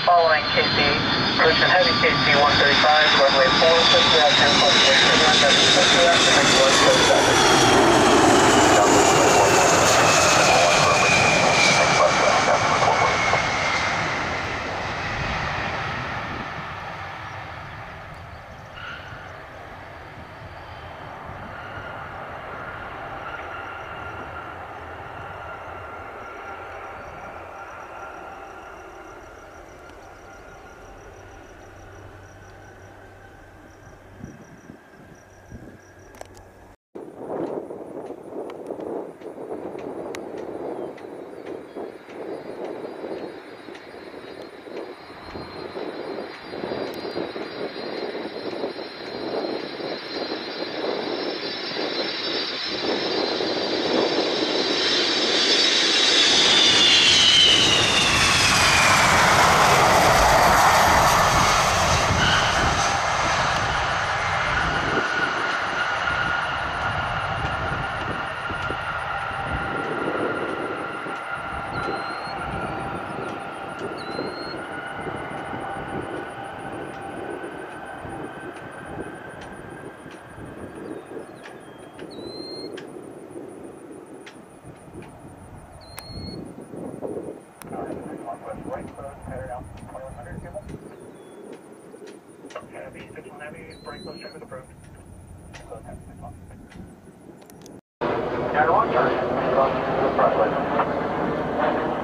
Skyhawk 448 following KC, approaching heavy KC 135, runway 4, 50 out 10 plus check with approved. Close heavy, 61. Counter one, charge. Go front leg.